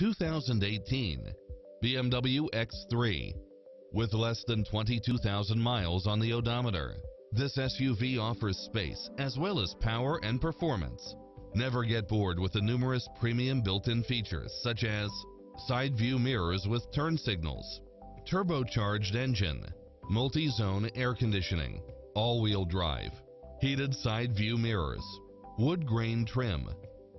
2018 BMW X3 with less than 22,000 miles on the odometer. This SUV offers space as well as power and performance. Never get bored with the numerous premium built-in features such as side view mirrors with turn signals, turbocharged engine, multi-zone air conditioning, all-wheel drive, heated side view mirrors, wood grain trim,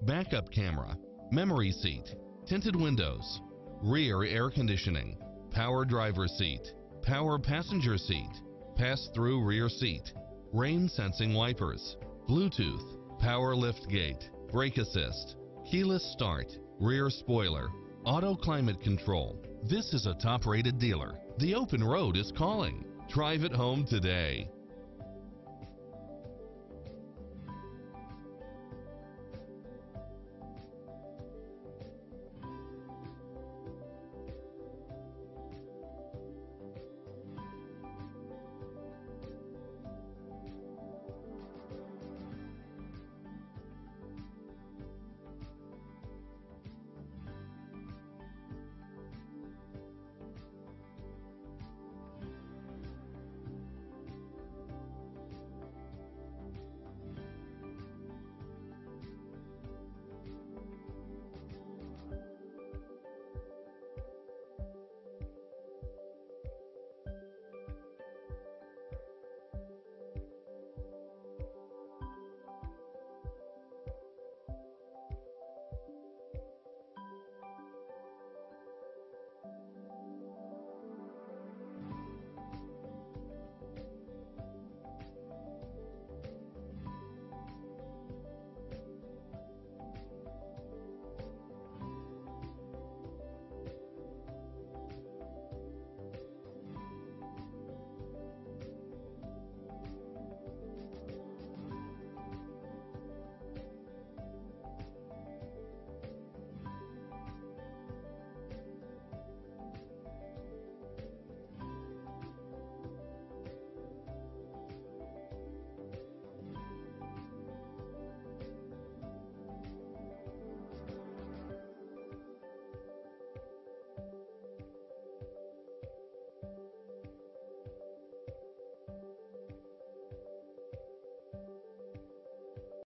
backup camera, memory seat, tinted windows, rear air conditioning, power driver seat, power passenger seat, pass-through rear seat, rain sensing wipers, Bluetooth, power lift gate, brake assist, keyless start, rear spoiler, auto climate control. This is a top rated dealer. The open road is calling. Drive it home today.